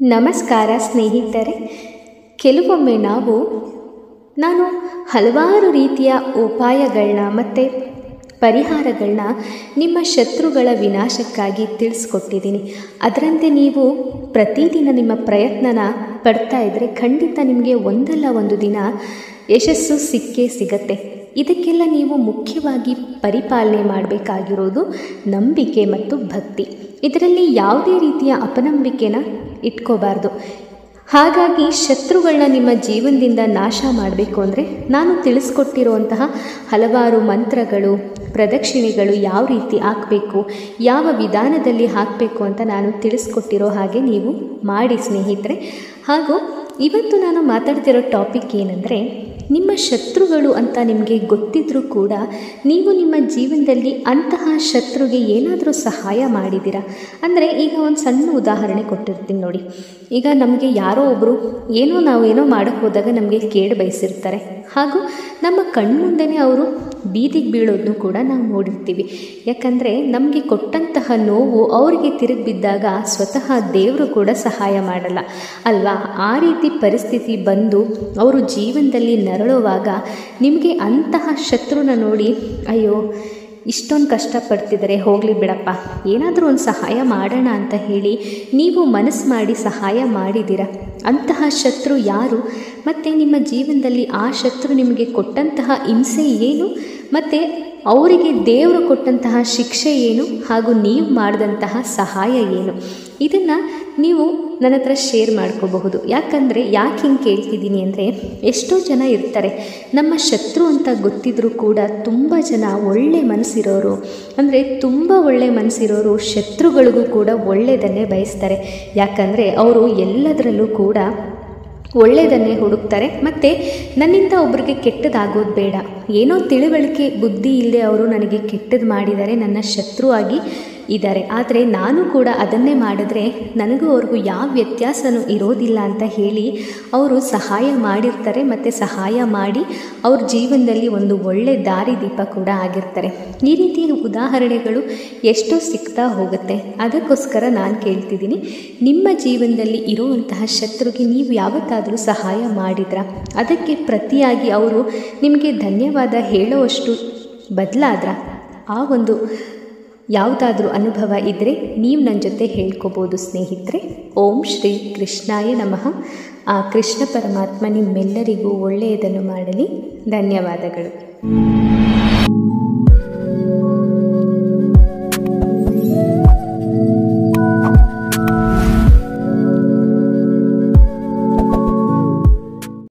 ನಮಸ್ಕಾರ ಸ್ನೇಹಿತರೆ, ಕೆಲವೊಮ್ಮೆ ನಾವು, ನಾನು ಹಲವಾರು ರೀತಿಯ ಉಪಾಯಗಳನ್ನ ಮತ್ತು ಪರಿಹಾರಗಳನ್ನ ನಿಮ್ಮ ಶತ್ರುಗಳ ವಿನಾಶಕ್ಕಾಗಿ ತಿಳಿಸ್ಕೊಟ್ಟಿದ್ದೀನಿ. ಅದರಂತೆ ನೀವು ಪ್ರತಿದಿನ ನಿಮ್ಮ ಪ್ರಯತ್ನನ ಪಡ್ತಾ ಇದ್ದರೆ ಖಂಡಿತ ನಿಮಗೆ ಒಂದಲ್ಲ ಒಂದು ದಿನ ಯಶಸ್ಸು ಸಿಕ್ಕೇ ಸಿಗತ್ತೆ. ಇದಕ್ಕೆಲ್ಲ ನೀವು ಮುಖ್ಯವಾಗಿ ಪರಿಪಾಲನೆ ಮಾಡಬೇಕಾಗಿರೋದು ನಂಬಿಕೆ ಮತ್ತು ಭಕ್ತಿ. ಇದರಲ್ಲಿ ಯಾವುದೇ ರೀತಿಯ ಅಪನಂಬಿಕೆನ ಇಟ್ಕೋಬಾರ್ದು. ಹಾಗಾಗಿ ಶತ್ರುಗಳನ್ನ ನಿಮ್ಮ ಜೀವನದಿಂದ ನಾಶ ಮಾಡಬೇಕು ಅಂದರೆ ನಾನು ತಿಳಿಸ್ಕೊಟ್ಟಿರುವಂತಹ ಹಲವಾರು ಮಂತ್ರಗಳು, ಪ್ರದಕ್ಷಿಣೆಗಳು ಯಾವ ರೀತಿ ಹಾಕಬೇಕು, ಯಾವ ವಿಧಾನದಲ್ಲಿ ಹಾಕಬೇಕು ಅಂತ ನಾನು ತಿಳಿಸ್ಕೊಟ್ಟಿರೋ ಹಾಗೆ ನೀವು ಮಾಡಿ ಸ್ನೇಹಿತರೆ. ಹಾಗೂ ಇವತ್ತು ನಾನು ಮಾತಾಡ್ತಿರೋ ಟಾಪಿಕ್ ಏನಂದರೆ ನಿಮ್ಮ ಶತ್ರುಗಳು ಅಂತ ನಿಮಗೆ ಗೊತ್ತಿದ್ರೂ ಕೂಡ ನೀವು ನಿಮ್ಮ ಜೀವನದಲ್ಲಿ ಅಂತಹ ಶತ್ರುಗೆ ಏನಾದರೂ ಸಹಾಯ ಮಾಡಿದ್ದೀರಾ? ಅಂದರೆ ಈಗ ಒಂದು ಸಣ್ಣ ಉದಾಹರಣೆ ಕೊಟ್ಟಿರ್ತೀನಿ ನೋಡಿ. ಈಗ ನಮಗೆ ಯಾರೋ ಒಬ್ಬರು ಏನೋ ನಾವು ಏನೋ ಮಾಡೋಕ್ಕೆ ಹೋದಾಗ ನಮಗೆ ಕೇಡು ಬಯಸಿರ್ತಾರೆ. ಹಾಗೂ ನಮ್ಮ ಕಣ್ಮುಂದೆನೇ ಅವರು ಬೀದಿಗೆ ಬೀಳೋದನ್ನು ಕೂಡ ನಾವು ನೋಡಿರ್ತೀವಿ. ಯಾಕಂದರೆ ನಮಗೆ ಕೊಟ್ಟಂತಹ ನೋವು ಅವರಿಗೆ ತಿರುಗಿ ಬಿದ್ದಾಗ ಸ್ವತಃ ದೇವರು ಕೂಡ ಸಹಾಯ ಮಾಡಲ್ಲ. ಅಲ್ವಾ? ಆ ರೀತಿ ಪರಿಸ್ಥಿತಿ ಬಂದು ಅವರು ಜೀವನದಲ್ಲಿ ನರಳುವಾಗ ನಿಮಗೆ ಅಂತಹ ಶತ್ರುನ ನೋಡಿ, ಅಯ್ಯೋ, ಇಷ್ಟೊಂದು ಕಷ್ಟಪಡ್ತಿದ್ದಾರೆ ಹೋಗಲಿ ಬಿಡಪ್ಪ, ಏನಾದರೂ ಒಂದು ಸಹಾಯ ಮಾಡೋಣ ಅಂತ ಹೇಳಿ ನೀವು ಮನಸ್ಸು ಮಾಡಿ ಸಹಾಯ ಮಾಡಿದ್ದೀರ ಅಂತಹ ಶತ್ರು ಯಾರು? ಮತ್ತು ನಿಮ್ಮ ಜೀವನದಲ್ಲಿ ಆ ಶತ್ರು ನಿಮಗೆ ಕೊಟ್ಟಂತಹ ಹಿಂಸೆ ಏನು? ಮತ್ತು ಅವರಿಗೆ ದೇವರು ಕೊಟ್ಟಂತಹ ಶಿಕ್ಷೆ ಏನು? ಹಾಗೂ ನೀವು ಮಾಡಿದಂತಹ ಸಹಾಯ ಏನು? ಇದನ್ನು ನೀವು ನನ್ನ ಹತ್ರ ಶೇರ್ ಮಾಡ್ಕೋಬಹುದು. ಯಾಕಂದರೆ ಯಾಕೆ ಹಿಂಗೆ ಕೇಳ್ತಿದ್ದೀನಿ ಅಂದರೆ ಎಷ್ಟೋ ಜನ ಇರ್ತಾರೆ. ನಮ್ಮ ಶತ್ರು ಅಂತ ಗೊತ್ತಿದ್ರೂ ಕೂಡ ತುಂಬ ಜನ ಒಳ್ಳೆ ಮನಸ್ಸಿರೋರು, ಅಂದರೆ ತುಂಬ ಒಳ್ಳೆ ಮನಸ್ಸಿರೋರು ಶತ್ರುಗಳಿಗೂ ಕೂಡ ಒಳ್ಳೆಯದನ್ನೇ ಬಯಸ್ತಾರೆ. ಯಾಕಂದರೆ ಅವರು ಎಲ್ಲದರಲ್ಲೂ ಕೂಡ ಒಳ್ಳೆಯದನ್ನೇ ಹುಡುಕ್ತಾರೆ. ಮತ್ತು ನನ್ನಿಂದ ಒಬ್ರಿಗೆ ಕೆಟ್ಟದಾಗೋದು ಬೇಡ. ಏನೋ ತಿಳುವಳಿಕೆ, ಬುದ್ಧಿ ಇಲ್ಲದೆ ಅವರು ನನಗೆ ಕೆಟ್ಟದ್ದು ಮಾಡಿದ್ದಾರೆ ನನ್ನ ಶತ್ರು ಆಗಿ ಇದ್ದಾರೆ. ಆದರೆ ನಾನು ಕೂಡ ಅದನ್ನೇ ಮಾಡಿದ್ರೆ ನನಗೂ ಅವ್ರಿಗೂ ಯಾವ ವ್ಯತ್ಯಾಸನೂ ಇರೋದಿಲ್ಲ ಅಂತ ಹೇಳಿ ಅವರು ಸಹಾಯ ಮಾಡಿರ್ತಾರೆ ಮತ್ತು ಸಹಾಯ ಮಾಡಿ ಅವ್ರ ಜೀವನದಲ್ಲಿ ಒಂದು ಒಳ್ಳೆ ದಾರಿದೀಪ ಕೂಡ ಆಗಿರ್ತಾರೆ. ಈ ರೀತಿಯ ಉದಾಹರಣೆಗಳು ಎಷ್ಟೋ ಸಿಗ್ತಾ ಹೋಗುತ್ತೆ. ಅದಕ್ಕೋಸ್ಕರ ನಾನು ಕೇಳ್ತಿದ್ದೀನಿ, ನಿಮ್ಮ ಜೀವನದಲ್ಲಿ ಇರುವಂತಹ ಶತ್ರುಗೆ ನೀವು ಯಾವತ್ತಾದರೂ ಸಹಾಯ ಮಾಡಿದ್ರ? ಅದಕ್ಕೆ ಪ್ರತಿಯಾಗಿ ಅವರು ನಿಮಗೆ ಧನ್ಯವಾದ ಹೇಳೋವಷ್ಟು ಬದಲಾದ್ರ? ಆ ಒಂದು ಯಾವುದಾದ್ರೂ ಅನುಭವ ಇದ್ದರೆ ನೀವು ನನ್ನ ಜೊತೆ ಹೇಳ್ಕೋಬೋದು, ಸ್ನೇಹಿತರೆ. ಓಂ ಶ್ರೀ ಕೃಷ್ಣಾಯ ನಮಃ. ಆ ಕೃಷ್ಣ ಪರಮಾತ್ಮ ನಿಮ್ಮೆಲ್ಲರಿಗೂ ಒಳ್ಳೆಯದನ್ನು ಮಾಡಲಿ. ಧನ್ಯವಾದಗಳು.